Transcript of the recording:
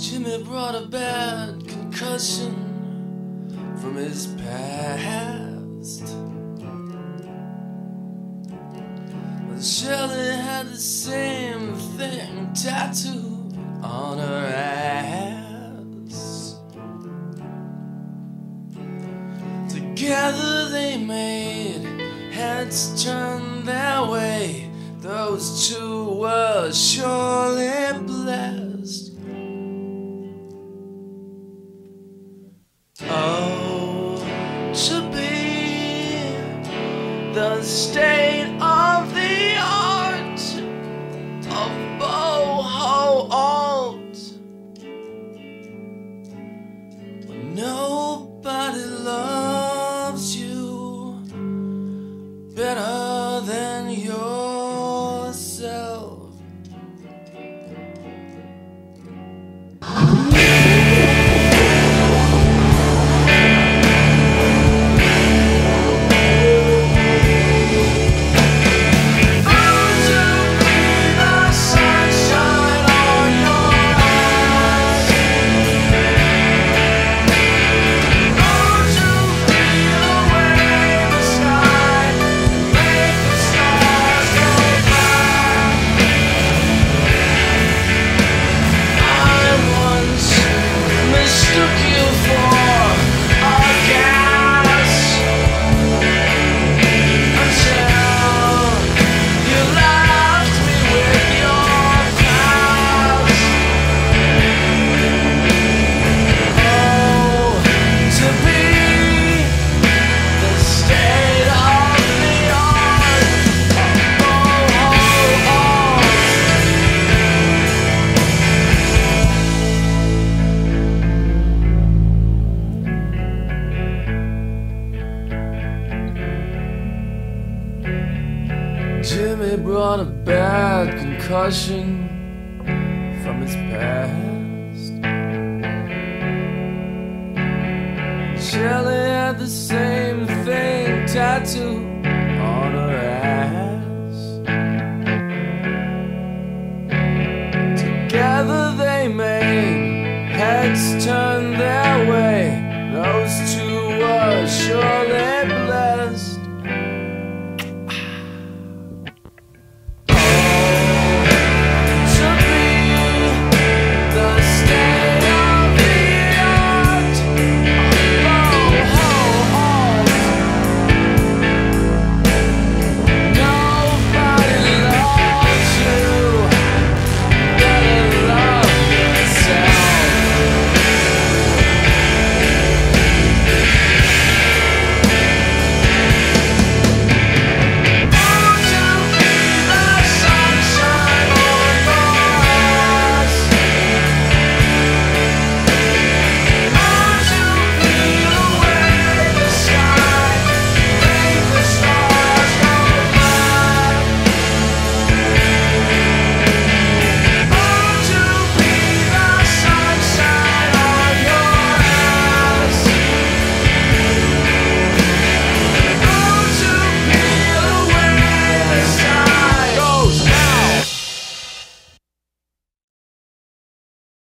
Jimmy brought a bad concussion from his past. But Shelley had the same thing tattooed on her ass. Together they made heads turn their way. Those two were surely blessed. The state of the art of boho alt. Nobody loves Jimmy brought a bad concussion from his past. Shelly had the same thing tattooed on her ass. Together they made heads turn their way. Those two were surely.